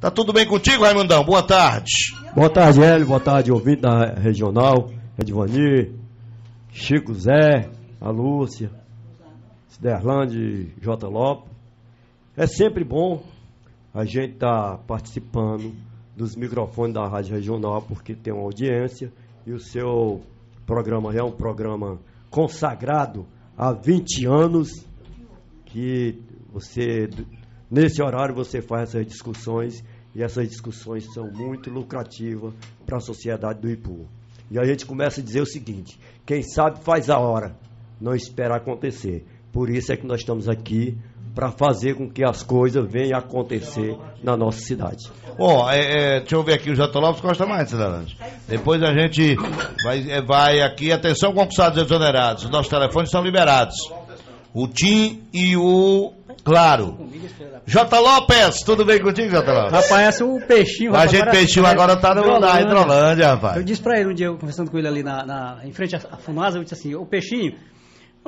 Tá tudo bem contigo, Raimundão? Boa tarde. Boa tarde, Hélio. Boa tarde, ouvinte da regional, Edvani, Chico Zé, a Lúcia, Siderlande, J. Lopes. É sempre bom a gente estar tá participando dos microfones da Rádio Regional, porque tem uma audiência e o seu programa é um programa consagrado há 20 anos que você nesse horário você faz essas discussões e essas discussões são muito lucrativas para a sociedade do Ipu. E a gente começa a dizer o seguinte: quem sabe faz a hora, não espera acontecer. Por isso é que nós estamos aqui para fazer com que as coisas venham a acontecer na nossa cidade. Oh, é, é, deixa eu ver aqui, o Jato Lopes gosta mais, Cidadãos. Depois a gente vai, é, vai aqui, atenção concursados exonerados, os nossos telefones estão liberados. O TIM e o Claro. J. Lopes, tudo bem contigo, J. Lopes? Rapaz, é o peixinho. A gente peixinho agora tá no, Hidrolândia. na Hidrolândia, rapaz. Eu disse pra ele um dia, eu conversando com ele ali na, na em frente à Funasa, eu disse assim, o peixinho,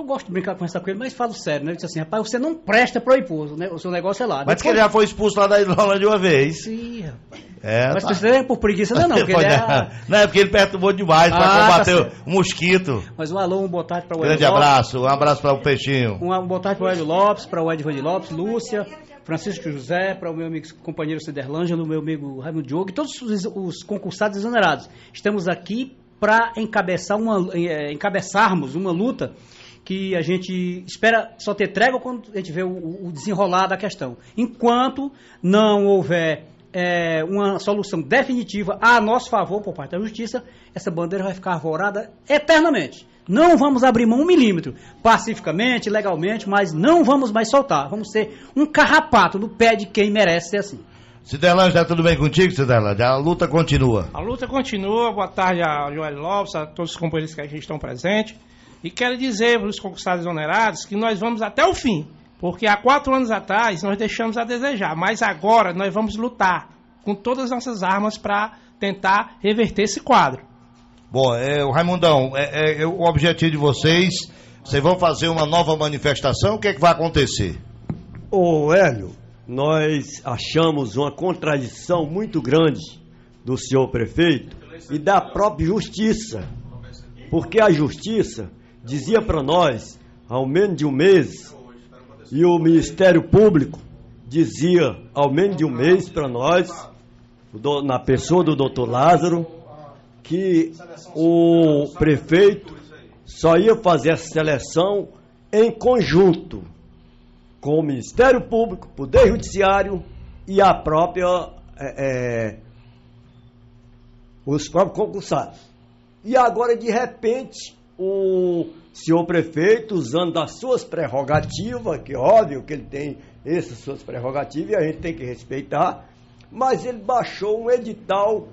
eu gosto de brincar com essa coisa, mas falo sério, né? Eu disse assim, rapaz, você não presta pro Iposo, né? O seu negócio é lá. Mas Depois... que ele já foi expulso lá da Hidrolândia uma vez. Sim, rapaz. É, mas tá. você é por preguiça, não, não. Porque ele é... Não, é porque ele perturbou demais ah, para combater tá o mosquito. Mas um alô, um boa tarde para o Grande Lopes. abraço, um abraço para o Peixinho. Um, um boa tarde para o Hélio Lopes, para o Edvande Lopes, Lúcia, Francisco José, para o meu amigo companheiro Ciderlângelo, meu amigo Raimundo Diogo e todos os, os concursados exonerados. Estamos aqui para encabeçar uma, é, encabeçarmos uma luta que a gente espera só ter trégua quando a gente vê o, o desenrolar da questão. Enquanto não houver é, uma solução definitiva a nosso favor por parte da justiça, essa bandeira vai ficar arvorada eternamente. Não vamos abrir mão um milímetro, pacificamente, legalmente, mas não vamos mais soltar. Vamos ser um carrapato no pé de quem merece ser assim. Cidelândia, está tudo bem contigo, Cidelândia? A luta continua. A luta continua. Boa tarde a Joel Lopes, a todos os companheiros que aqui estão presentes. E quero dizer para os concursados onerados que nós vamos até o fim. Porque há quatro anos atrás nós deixamos a desejar, mas agora nós vamos lutar com todas as nossas armas para tentar reverter esse quadro. Bom, é, o Raimundão, é, é, é, o objetivo de vocês, vocês vão fazer uma nova manifestação, o que é que vai acontecer? Ô Hélio, nós achamos uma contradição muito grande do senhor prefeito e da própria justiça. Porque a justiça dizia para nós, ao menos de um mês, e o Ministério Público dizia, ao menos de um mês para nós, na pessoa do doutor Lázaro, que o prefeito só ia fazer essa seleção em conjunto com o Ministério Público, Poder Judiciário e a própria é, é, os próprios concursados. E agora, de repente, o senhor prefeito, usando das suas prerrogativas, que óbvio que ele tem essas suas prerrogativas e a gente tem que respeitar, mas ele baixou um edital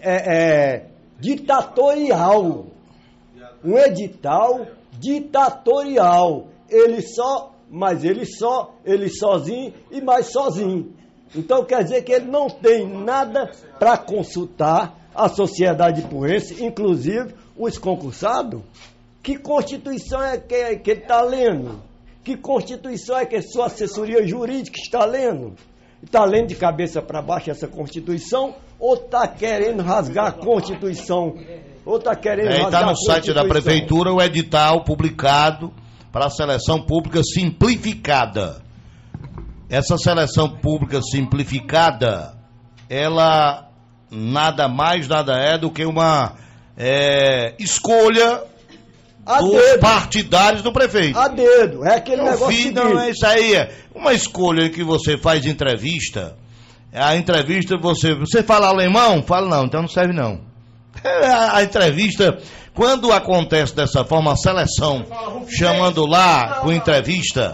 é, é, ditatorial. Um edital ditatorial. Ele só, mas ele só, ele sozinho e mais sozinho. Então quer dizer que ele não tem nada para consultar a sociedade poense, inclusive os concursados. Que Constituição é que, que ele está lendo? Que Constituição é que a sua assessoria jurídica está lendo? Está lendo de cabeça para baixo essa Constituição ou está querendo rasgar a Constituição? Ou está querendo é, rasgar Está no site da Prefeitura o edital publicado para a seleção pública simplificada. Essa seleção pública simplificada, ela nada mais, nada é do que uma é, escolha a dos dedo. partidários do prefeito. A dedo, é aquele Eu negócio vi, não, é isso aí, é uma escolha em que você faz entrevista, a entrevista você, você fala alemão? Fala não, então não serve não. A, a entrevista, quando acontece dessa forma, a seleção, chamando lá com entrevista,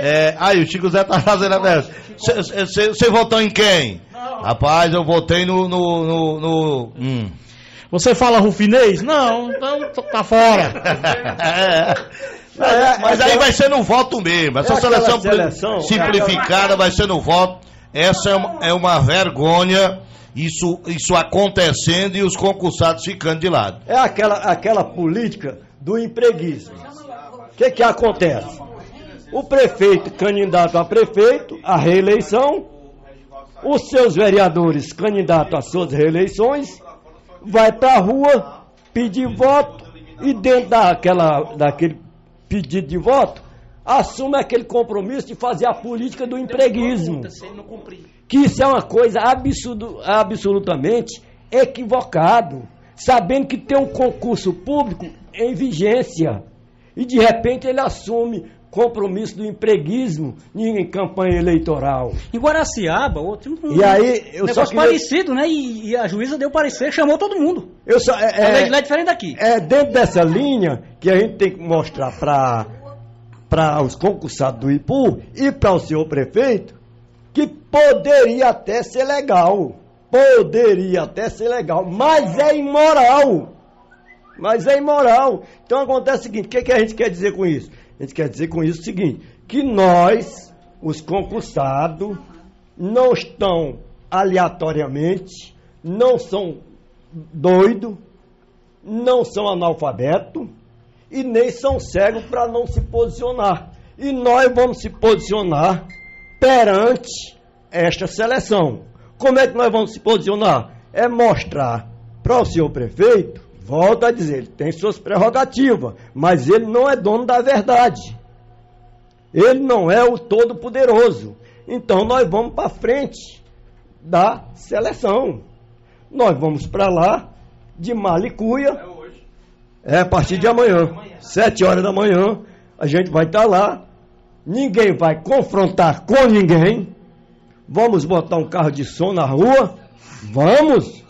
é, aí o Chico Zé tá fazendo a verdade. Você votou em quem? Rapaz, eu votei no. no, no, no hum. Você fala rufinês? Não, então tá fora. É. Mas, mas, aí vai ser no voto mesmo. Essa é seleção, seleção, simplificada vai ser no voto. Essa é uma, é uma vergonha. Isso, isso acontecendo e os concursados ficando de lado. É aquela, aquela política do empreguismo. O que, que acontece? O prefeito, candidato a prefeito, a reeleição, os seus vereadores candidatos às suas reeleições, vai para a rua pedir voto e dentro daquela, daquele pedido de voto, assume aquele compromisso de fazer a política do empreguismo. Que isso é uma coisa absurdo, absolutamente equivocado, sabendo que tem um concurso público em vigência. E de repente ele assume compromisso do empreguismo em campanha eleitoral. Em Guaraciaba, outro um, e aí, eu negócio queria... parecido, né? E, e, a juíza deu parecer, chamou todo mundo. Eu só, é, a lei é, é diferente daqui. É dentro dessa linha que a gente tem que mostrar para para os concursados do IPU e para o senhor prefeito que poderia até ser legal. Poderia até ser legal, mas é imoral. Mas é imoral. Então acontece o seguinte: o que, que a gente quer dizer com isso? A gente quer dizer com isso o seguinte: que nós, os concursados, não estão aleatoriamente, não são doidos, não são analfabetos e nem são cegos para não se posicionar. E nós vamos se posicionar perante esta seleção. Como é que nós vamos se posicionar? É mostrar para o senhor prefeito Volto a dizer, ele tem suas prerrogativas, mas ele não é dono da verdade. Ele não é o todo-poderoso. Então nós vamos para frente da seleção. Nós vamos para lá de Malicuia. É hoje. É a partir de amanhã. Sete horas da manhã. A gente vai estar tá lá. Ninguém vai confrontar com ninguém. Vamos botar um carro de som na rua. Vamos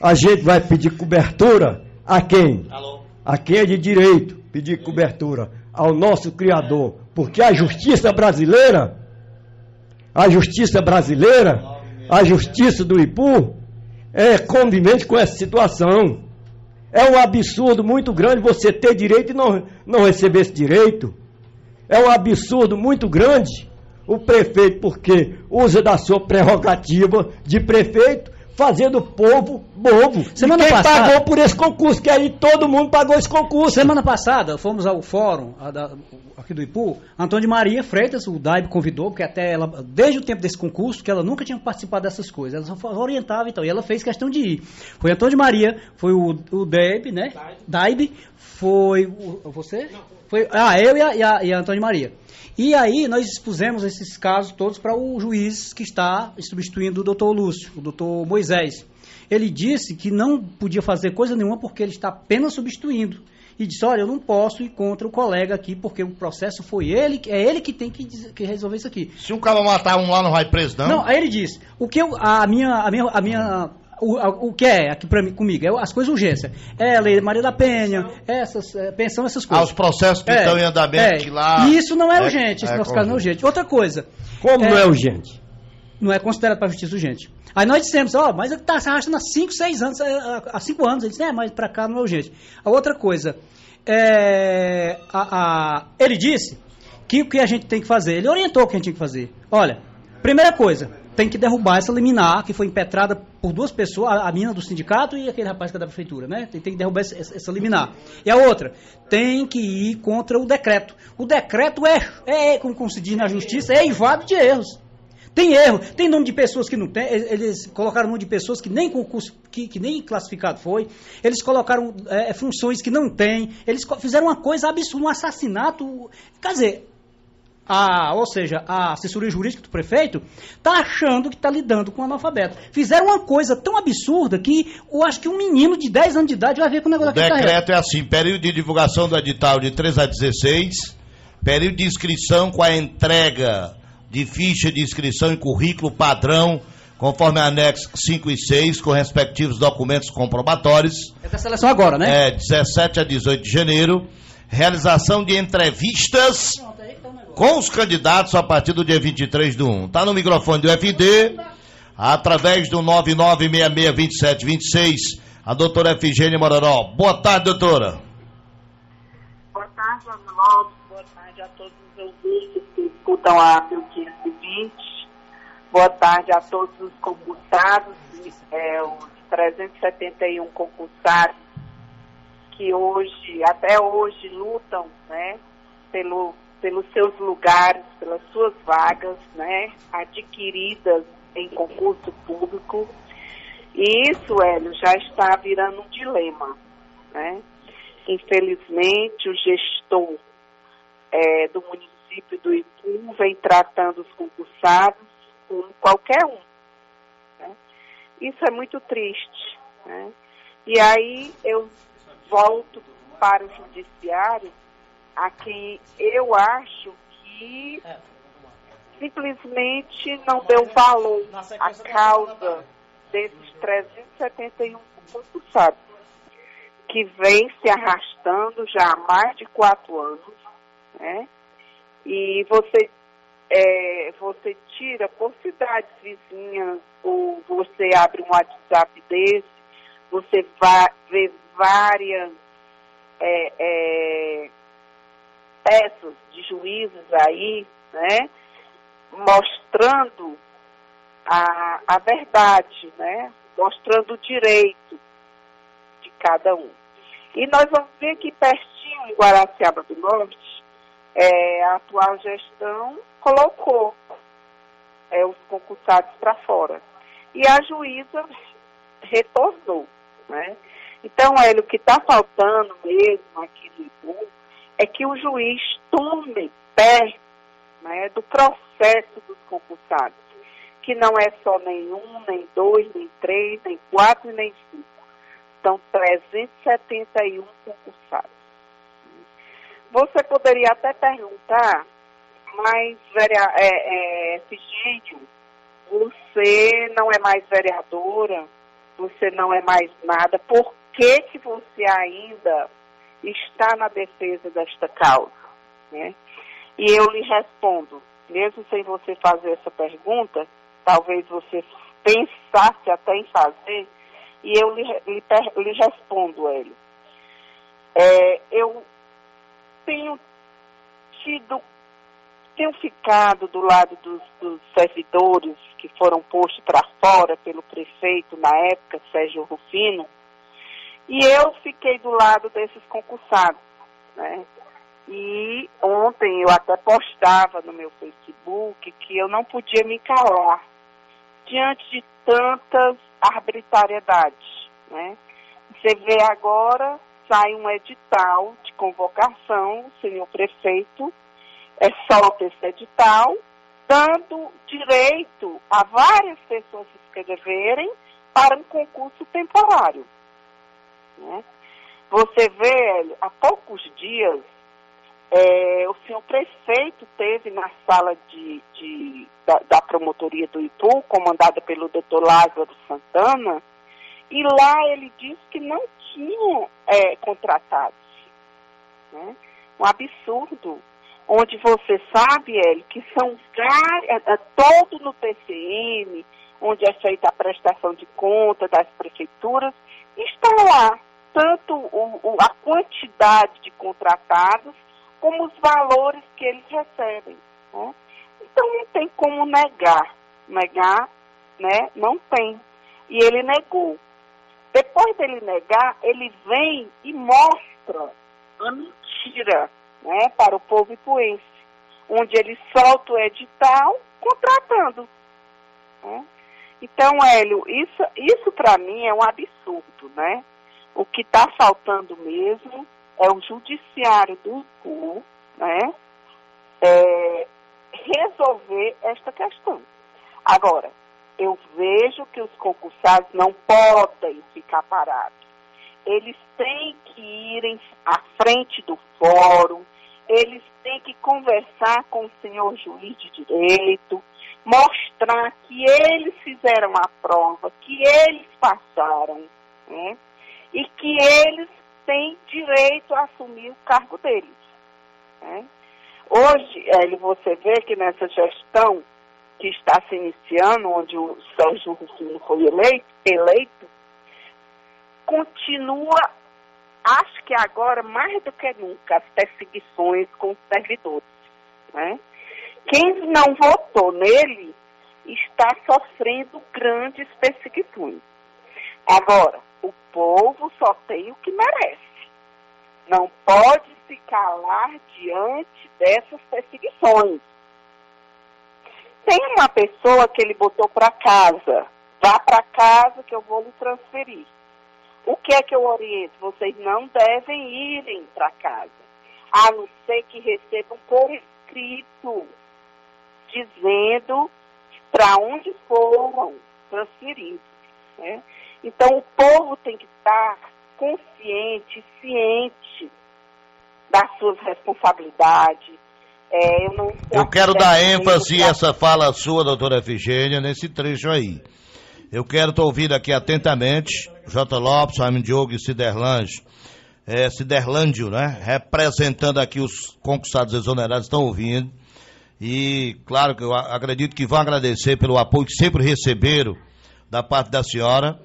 a gente vai pedir cobertura a quem? Alô? A quem é de direito pedir cobertura? Ao nosso Criador. Porque a justiça brasileira, a justiça brasileira, a justiça do IPU, é convivente com essa situação. É um absurdo muito grande você ter direito e não, não receber esse direito. É um absurdo muito grande o prefeito, porque usa da sua prerrogativa de prefeito, fazendo o povo bobo. Semana e quem passada, pagou por esse concurso, que aí todo mundo pagou esse concurso. Semana passada, fomos ao fórum da, aqui do Ipu, Antônio de Maria Freitas, o DAIB convidou, porque até ela, desde o tempo desse concurso, que ela nunca tinha participado dessas coisas, ela só orientava e tal, e ela fez questão de ir. Foi Antônio de Maria, foi o, o DAIB, né? DAIB, foi você? Foi, ah, eu e a, e a, e a Antônio Maria. E aí nós expusemos esses casos todos para o juiz que está substituindo o doutor Lúcio, o doutor Moisés. Ele disse que não podia fazer coisa nenhuma porque ele está apenas substituindo. E disse, olha, eu não posso ir contra o colega aqui, porque o processo foi ele, é ele que tem que, que resolver isso aqui. Se um cara matar um lá, não vai preso, não? Não, aí ele disse, o que eu, a minha, a minha, a minha o, o que é aqui para mim comigo? É as coisas urgência. É a lei Maria da Penha, essas, é, pensão, essas coisas. Ah, os processos que é, estão em andamento é. lá. E isso não é, é urgente, isso é, nosso caso não é urgente. Outra coisa. Como não é urgente? Não é considerado para justiça urgente. Aí nós dissemos, ó, oh, mas está se arrastando há 5, 6 anos, há 5 anos. Ele disse, é, mas para cá não é urgente. A outra coisa, é, a, a, ele disse que o que a gente tem que fazer, ele orientou o que a gente tinha que fazer. Olha, primeira coisa, tem que derrubar essa liminar que foi impetrada por duas pessoas, a, a mina do sindicato e aquele rapaz que é da prefeitura, né? Tem, tem que derrubar essa, essa, liminar. E a outra, tem que ir contra o decreto. O decreto é, é como, como se diz na justiça, é invado de erros. Tem erro, tem nome de pessoas que não tem, eles colocaram nome de pessoas que nem concurso, que, que nem classificado foi, eles colocaram é, funções que não tem, eles fizeram uma coisa absurda, um assassinato. Quer dizer, a, ou seja, a assessoria jurídica do prefeito, está achando que está lidando com um analfabeto. Fizeram uma coisa tão absurda que eu acho que um menino de 10 anos de idade vai ver com o negócio O decreto é assim: período de divulgação do edital de 3 a 16, período de inscrição com a entrega de ficha de inscrição e currículo padrão, conforme anexo 5 e 6, com respectivos documentos comprobatórios. É da seleção agora, né? É, 17 a 18 de janeiro. Realização de entrevistas com os candidatos a partir do dia 23 do 1. Está no microfone do FD, através do 99662726, a doutora Efigênia Mororó. Boa tarde, doutora. Boa tarde, Lopes. Boa tarde a todos os ouvintes que escutam a 1520. Boa tarde a todos os concursados, é, os 371 concursados que hoje, até hoje, lutam né, pelo pelos seus lugares, pelas suas vagas, né, adquiridas em concurso público. E isso, Hélio, já está virando um dilema. Né? Infelizmente, o gestor é, do município do Ipu vem tratando os concursados como qualquer um. Né? Isso é muito triste. Né? E aí eu volto para o judiciário a quem eu acho que simplesmente não deu valor à causa desses 371 concursados, que vem se arrastando já há mais de quatro anos, né? E você, é, você tira por cidades vizinhas, ou você abre um WhatsApp desse, você vai ver várias é, é, peças de juízes aí, né? Mostrando a, a verdade, né? Mostrando o direito de cada um. E nós vamos ver que pertinho, em Guaraciaba do Norte, é, a atual gestão colocou é, os concursados para fora. E a juíza retornou. Né? Então, Hélio, o que está faltando mesmo aqui no Ibu é que o juiz tome pé né, do processo dos concursados, que não é só nenhum, nem dois, nem três, nem quatro, nem cinco. São 371 concursados. Você poderia até perguntar, mas, é, é, você não é mais vereadora, você não é mais nada, por que, que você ainda está na defesa desta causa? Né? E eu lhe respondo, mesmo sem você fazer essa pergunta, talvez você pensasse até em fazer, e eu lhe, lhe, lhe respondo ele. É, eu tenho tido, tenho ficado do lado dos, dos servidores que foram postos para fora pelo prefeito na época, Sérgio Rufino, e eu fiquei do lado desses concursados, né? E ontem eu até postava no meu Facebook que eu não podia me calar diante de tantas arbitrariedades, né? Você vê agora, sai um edital de convocação, senhor prefeito é, solta esse edital, dando direito a várias pessoas se inscreverem para um concurso temporário. Né? Você vê, há poucos dias, é, o senhor prefeito teve na sala de, de da, da, promotoria do Itu, comandada pelo doutor Lázaro Santana, e lá ele disse que não tinha é, contratados. Né? Um absurdo. Onde você sabe, ele que são é, é, todo no PCM, onde é feita a prestação de conta das prefeituras, está lá tanto o, o, a quantidade de contratados como os valores que eles recebem. Né? Então não tem como negar. Negar, né? Não tem. E ele negou. Depois dele negar, ele vem e mostra a mentira né, para o povo ipuense, onde ele solta o edital contratando. Né? Então, Hélio, isso, isso para mim é um absurdo, né? O que está faltando mesmo é o judiciário do IPU, né? É, resolver esta questão. Agora, eu vejo que os concursados não podem ficar parados. Eles têm que ir à frente do fórum, eles têm que conversar com o senhor juiz de direito, mostrar que eles fizeram a prova, que eles passaram, né? E que eles têm direito a assumir o cargo deles. Né? Hoje, você vê que nessa gestão que está se iniciando, onde o Sérgio Rufino foi eleito, eleito, continua, acho que agora mais do que nunca, as perseguições com os servidores. Né? Quem não votou nele está sofrendo grandes perseguições. Agora, o povo só tem o que merece. Não pode se calar diante dessas perseguições. Tem uma pessoa que ele botou para casa. Vá para casa que eu vou lhe transferir. O que é que eu oriento? Vocês não devem irem para casa, a não ser que recebam por escrito, dizendo para onde foram transferidos. Né? Então, o povo tem que estar consciente, ciente das suas responsabilidades. É, eu, não eu quero dar ênfase a essa fala sua, doutora Efigênia, nesse trecho aí. Eu quero estar ouvindo aqui atentamente J. Lopes, Raimundo Diogo e Ciderlange, é, Ciderlândio, né? Representando aqui os concursados exonerados, estão ouvindo. E, claro, que eu acredito que vão agradecer pelo apoio que sempre receberam da parte da senhora.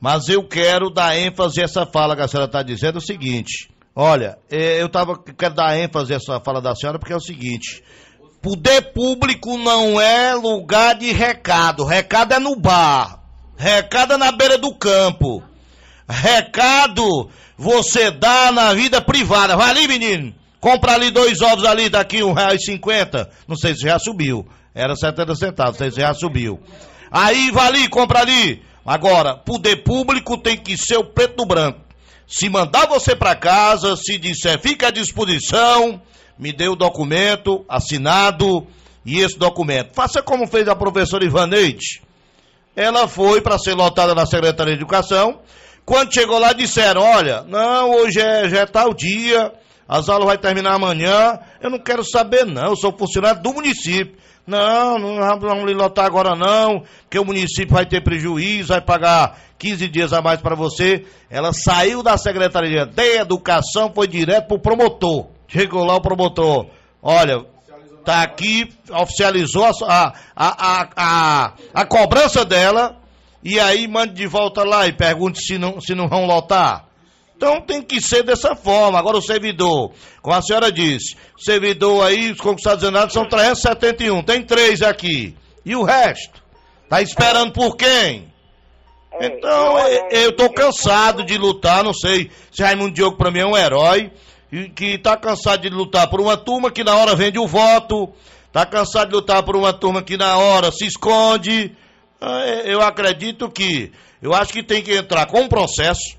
Mas eu quero dar ênfase a essa fala que a senhora está dizendo, é o seguinte. Olha, é, eu tava, quero dar ênfase a essa fala da senhora porque é o seguinte. Poder público não é lugar de recado. Recado é no bar. Recado é na beira do campo. Recado você dá na vida privada. Vai ali, menino. Compra ali dois ovos ali, daqui um real e cinquenta. Não sei se já subiu. Era 70 centavos, não sei se já subiu. Aí, vai ali, compra ali. Agora, poder público tem que ser o preto no branco. Se mandar você para casa, se disser fica à disposição, me dê o documento assinado e esse documento. Faça como fez a professora Ivaneide. Ela foi para ser lotada na Secretaria de Educação. Quando chegou lá, disseram: Olha, não, hoje é, já é tal dia, as aulas vão terminar amanhã. Eu não quero saber, não. Eu sou funcionário do município. Não, não vamos lotar agora, não, porque o município vai ter prejuízo, vai pagar 15 dias a mais para você. Ela saiu da Secretaria de Educação, foi direto para o promotor. Chegou lá o promotor. Olha, tá aqui, oficializou a, a, a, a, a cobrança dela, e aí mande de volta lá e pergunte se não, se não vão lotar. Então tem que ser dessa forma. Agora o servidor, como a senhora disse, o servidor aí, os concursados exonerados são 371, tem três aqui. E o resto? Tá esperando por quem? É, então, eu estou cansado de lutar, não sei se Raimundo Diogo para mim é um herói, que está cansado de lutar por uma turma que na hora vende o voto, está cansado de lutar por uma turma que na hora se esconde. Ah, é, eu acredito que, eu acho que tem que entrar com um processo,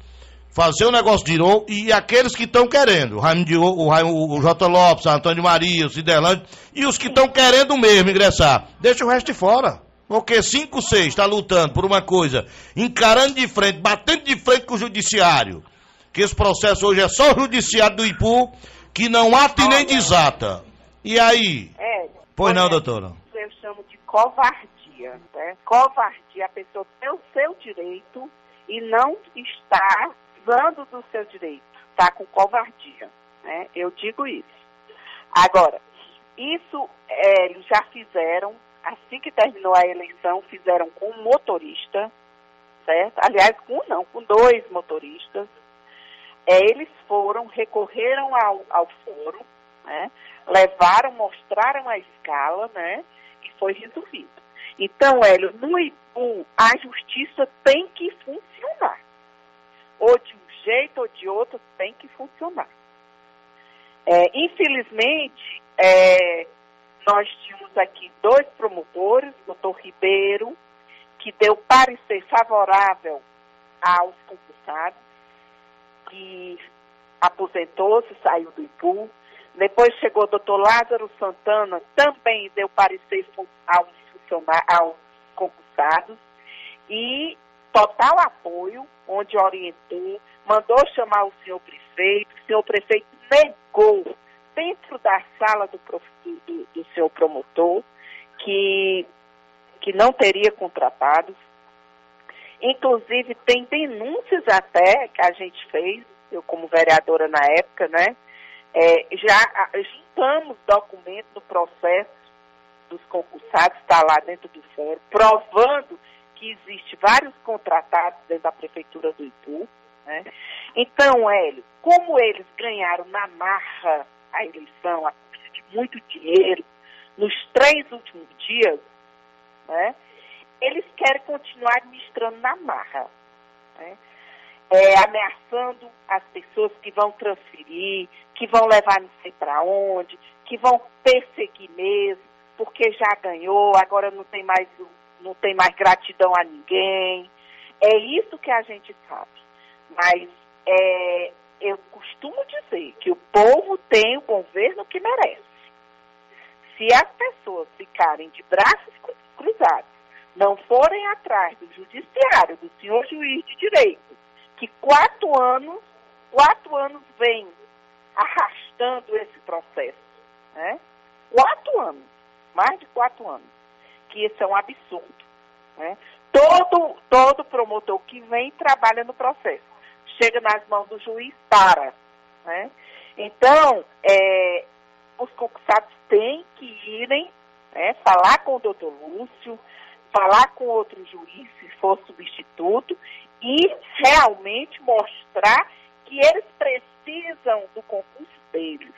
fazer o negócio de novo, e aqueles que estão querendo, o, Raimundo, o, o J. Lopes, o Antônio Maria, o Cidelândia, e os que estão querendo mesmo ingressar, deixa o resto de fora. Porque 5, 6 está lutando por uma coisa, encarando de frente, batendo de frente com o judiciário. Que esse processo hoje é só o judiciário do Ipu, que não ata e nem desata. E aí? É, pois não, doutora? Eu chamo de covardia. Né? Covardia, a pessoa tem o seu direito e não está usando do seu direito. Está com covardia. Né? Eu digo isso. Agora, isso é, eles já fizeram assim que terminou a eleição, fizeram com um motorista, certo? Aliás, com um não, com dois motoristas. É, eles foram, recorreram ao, ao foro, né? levaram, mostraram a escala, né? E foi resolvido. Então, Hélio, no IPU, a justiça tem que funcionar. Ou de um jeito ou de outro, tem que funcionar. É, infelizmente, é, nós tínhamos aqui dois promotores, doutor Ribeiro, que deu parecer favorável aos concursados, que aposentou-se, saiu do IPU. Depois chegou o doutor Lázaro Santana, também deu parecer aos, aos concursados. E total apoio, onde orientou, mandou chamar o senhor prefeito, o senhor prefeito negou dentro da sala do, do, do seu promotor, que, que não teria contratados. Inclusive, tem denúncias até que a gente fez, eu como vereadora na época, né? É, já juntamos documentos do processo dos concursados, está lá dentro do fórum, provando que existe vários contratados dentro da prefeitura do Ipu. Né? Então, Hélio, como eles ganharam na marra a eleição a custa de muito dinheiro, nos três últimos dias, né, eles querem continuar administrando na marra. Né, é, ameaçando as pessoas que vão transferir, que vão levar não sei para onde, que vão perseguir mesmo. porque já ganhou, agora não tem mais, não tem mais gratidão a ninguém. É isso que a gente sabe. Mas é, eu costumo dizer que o povo tem o governo que merece. Se as pessoas ficarem de braços cruzados, não forem atrás do judiciário, do senhor juiz de direito, que quatro anos, quatro anos vem arrastando esse processo, né? Quatro anos, mais de quatro anos, isso é um absurdo, né? Todo, todo promotor que vem trabalha no processo. Chega nas mãos do juiz, para. Né? Então, é, os concursados têm que irem né, falar com o doutor Lúcio, falar com outro juiz, se for substituto, e realmente mostrar que eles precisam do concurso deles,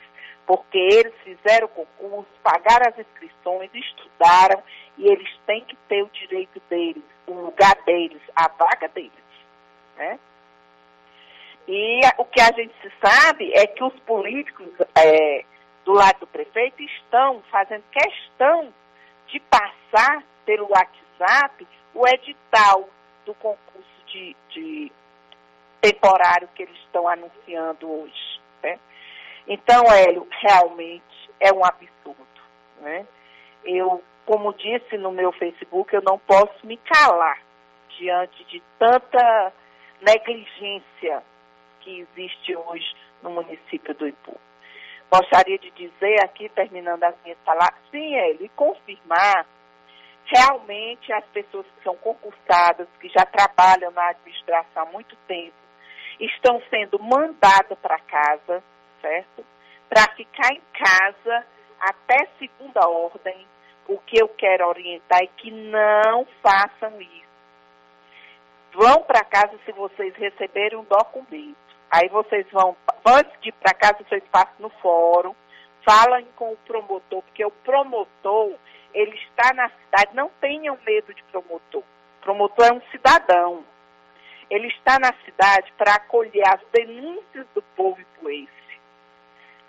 porque eles fizeram o concurso, pagaram as inscrições, estudaram, e eles têm que ter o direito deles, o lugar deles, a vaga deles. Né? E o que a gente sabe é que os políticos é, do lado do prefeito estão fazendo questão de passar pelo WhatsApp o edital do concurso de, de temporário que eles estão anunciando hoje. Então, Hélio, realmente é um absurdo. Né? Eu, como disse no meu Facebook, eu não posso me calar diante de tanta negligência que existe hoje no município do Ipu. Gostaria de dizer aqui, terminando as minhas palavras, sim, ele confirmar realmente as pessoas que são concursadas, que já trabalham na administração há muito tempo, estão sendo mandadas para casa, certo? Para ficar em casa até segunda ordem. O que eu quero orientar é que não façam isso. Vão para casa se vocês receberem um documento. Aí vocês vão, antes de ir para casa, vocês passam no fórum, falam com o promotor, porque o promotor, ele está na cidade, não tenham medo de promotor. Promotor é um cidadão. Ele está na cidade para acolher as denúncias do povo ipuense.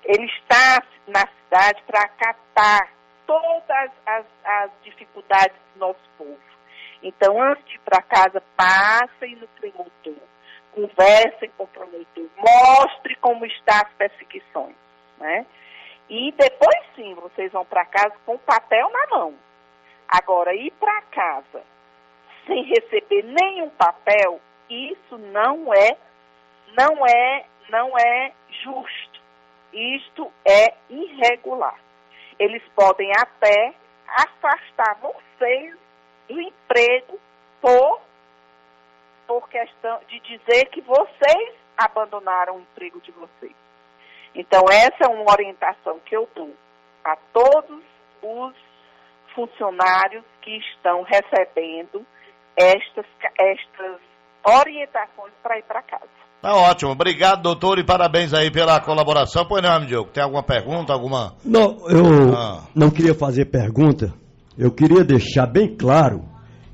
Ele está na cidade para acatar todas as, as dificuldades do nosso povo. Então, antes de ir para casa, passem no promotor conversem com o promotor, mostre como estão as perseguições, né? E depois sim, vocês vão para casa com papel na mão. Agora, ir para casa sem receber nenhum papel, isso não é, não é, não é justo. Isto é irregular. Eles podem até afastar vocês do emprego por por questão de dizer que vocês abandonaram o emprego de vocês. Então, essa é uma orientação que eu dou a todos os funcionários que estão recebendo estas, estas orientações para ir para casa. Tá ótimo. Obrigado, doutor, e parabéns aí pela colaboração. Pois não, Diogo, tem alguma pergunta, alguma... Não, eu ah. não queria fazer pergunta. Eu queria deixar bem claro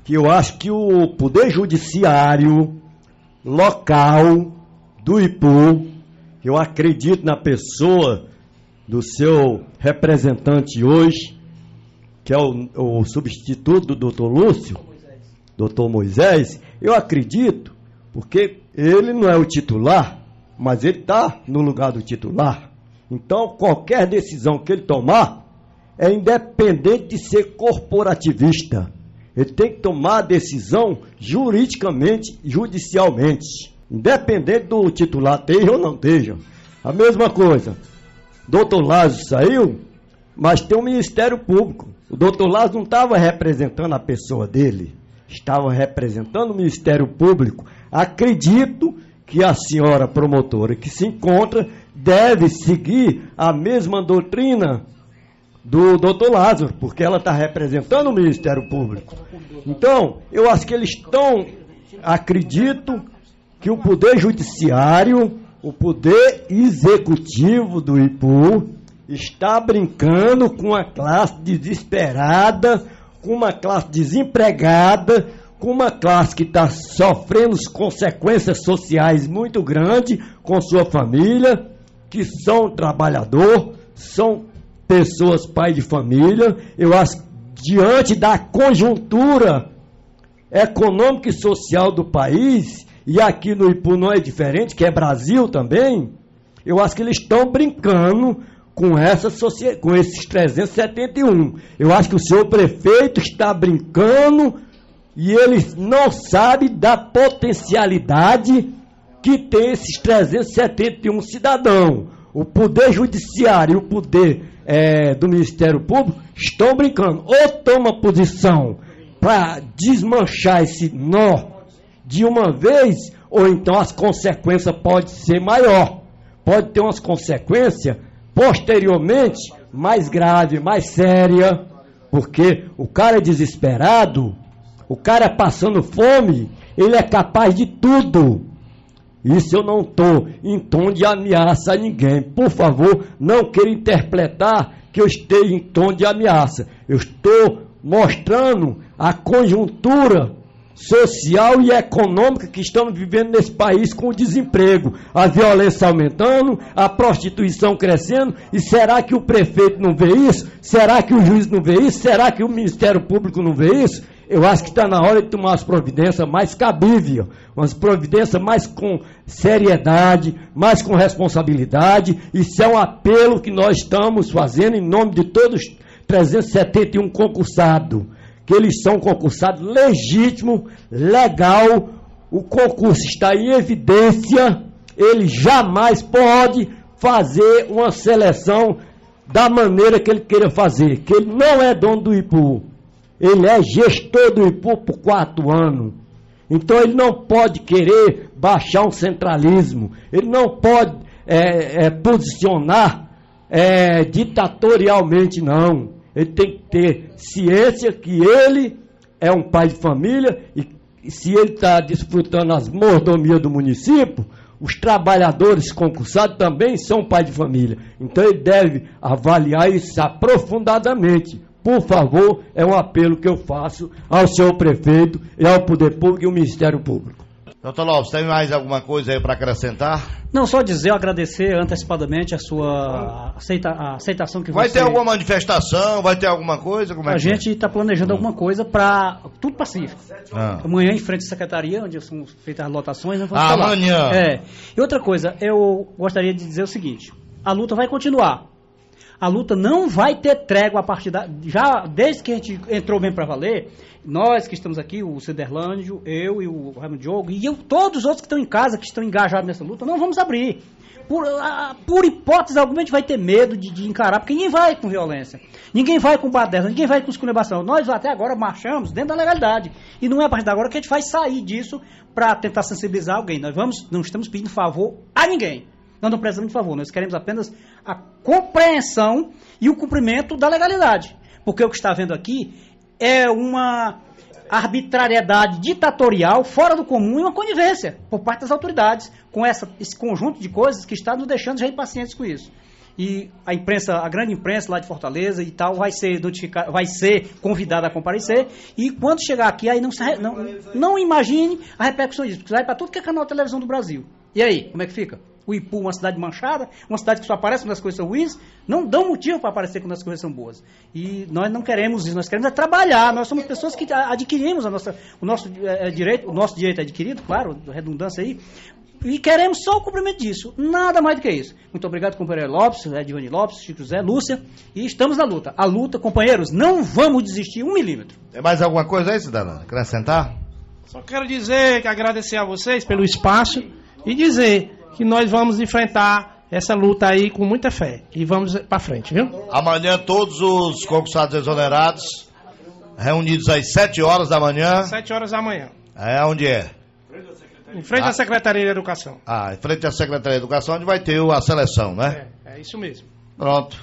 que eu acho que o Poder Judiciário local do Ipu, eu acredito na pessoa do seu representante hoje, que é o, o substituto do doutor Lúcio, doutor Moisés, eu acredito, porque ele não é o titular, mas ele está no lugar do titular. Então, qualquer decisão que ele tomar é independente de ser corporativista. Ele tem que tomar a decisão juridicamente, judicialmente. Independente do titular esteja ou não esteja. A mesma coisa. Doutor Lázaro saiu, mas tem o um Ministério Público. O doutor Lázaro não estava representando a pessoa dele, estava representando o Ministério Público. Acredito que a senhora promotora que se encontra deve seguir a mesma doutrina do doutor Lázaro, porque ela está representando o Ministério Público. Então, eu acho que eles estão, acredito que o Poder Judiciário, o Poder Executivo do IPU, está brincando com uma classe desesperada, com uma classe desempregada, com uma classe que está sofrendo consequências sociais muito grandes com sua família, que são trabalhador, são pessoas pai de família. Eu acho diante da conjuntura econômica e social do país, e aqui no Ipu não é diferente, que é Brasil também, eu acho que eles estão brincando com, essa com esses 371. Eu acho que o senhor prefeito está brincando e ele não sabe da potencialidade que tem esses 371 cidadãos. O poder judiciário e o poder é, do Ministério Público estão brincando. Ou toma posição para desmanchar esse nó de uma vez, ou então as consequências podem ser maior. Pode ter umas consequências posteriormente mais grave, mais séria, porque o cara é desesperado, o cara passando fome, ele é capaz de tudo. Isso eu não estou em tom de ameaça a ninguém. Por favor, não queira interpretar que eu esteja em tom de ameaça. Eu estou mostrando a conjuntura social e econômica que estamos vivendo nesse país com o desemprego, a violência aumentando, a prostituição crescendo, e será que o prefeito não vê isso? Será que o juiz não vê isso? Será que o Ministério Público não vê isso? Eu acho que está na hora de tomar as providências mais cabíveis, umas providências mais com seriedade, mais com responsabilidade. Isso é um apelo que nós estamos fazendo em nome de todos os 371 concursados. Que eles são concursados legítimo, legal, o concurso está em evidência, ele jamais pode fazer uma seleção da maneira que ele queira fazer, que ele não é dono do IPU, ele é gestor do IPU por quatro anos. Então ele não pode querer baixar um centralismo, ele não pode é, é, posicionar é, ditatorialmente, não ele tem que ter ciência que ele é um pai de família e, se ele está desfrutando as mordomias do município, os trabalhadores concursados também são pai de família. Então ele deve avaliar isso aprofundadamente. Por favor, é um apelo que eu faço ao senhor prefeito e ao Poder Público e ao Ministério Público. Doutor Lopes, tem mais alguma coisa aí para acrescentar? Não, só dizer, agradecer antecipadamente a sua aceita, a aceitação que vai você... Vai ter alguma manifestação, vai ter alguma coisa? Como é a que gente está planejando hum. alguma coisa para tudo pacífico. Ah. Amanhã em frente à secretaria, onde são feitas as lotações, ah, Amanhã. É. E outra coisa, eu gostaria de dizer o seguinte, a luta vai continuar. A luta não vai ter trégua a partir da. Já desde que a gente entrou bem para valer, nós que estamos aqui, o Cederlândio, eu e o Raimundo Diogo, e eu, todos os outros que estão em casa, que estão engajados nessa luta, não vamos abrir. Por, a, por hipótese alguma, a gente vai ter medo de, de, encarar, porque ninguém vai com violência, ninguém vai com baderna, ninguém vai com esculebação. Nós até agora marchamos dentro da legalidade. E não é a partir de agora que a gente vai sair disso para tentar sensibilizar alguém. Nós vamos, não estamos pedindo favor a ninguém. Nós não precisamos de favor, nós queremos apenas a compreensão e o cumprimento da legalidade. Porque o que está vendo aqui é uma arbitrariedade ditatorial fora do comum e uma conivência por parte das autoridades com essa, esse conjunto de coisas que está nos deixando já impacientes com isso. E a imprensa, a grande imprensa lá de Fortaleza e tal, vai ser notificada, vai ser convidada a comparecer. E quando chegar aqui, aí não, não, não imagine a repercussão disso, porque vai para tudo que é canal de televisão do Brasil. E aí, como é que fica? O Ipu uma cidade manchada, uma cidade que só aparece quando as coisas são ruins, não dão motivo para aparecer quando as coisas são boas. E nós não queremos isso, nós queremos é trabalhar, nós somos pessoas que adquirimos a nossa, o nosso é, direito, o nosso direito é adquirido, claro, redundância aí, e queremos só o cumprimento disso, nada mais do que isso. Muito obrigado, companheiro Lopes, Edivani Lopes, Chico José, Lúcia, e estamos na luta. A luta, companheiros, não vamos desistir um milímetro. Tem mais alguma coisa aí, cidadão? Acrescentar? Só quero dizer que agradecer a vocês pelo espaço e dizer que nós vamos enfrentar essa luta aí com muita fé. E vamos para frente, viu? Amanhã todos os concursados exonerados reunidos às 7 horas da manhã. 7 horas da manhã. É onde é? Em frente ah. à Secretaria de Educação. Ah, em frente à Secretaria de Educação, onde vai ter a seleção, né? É, é isso mesmo. Pronto.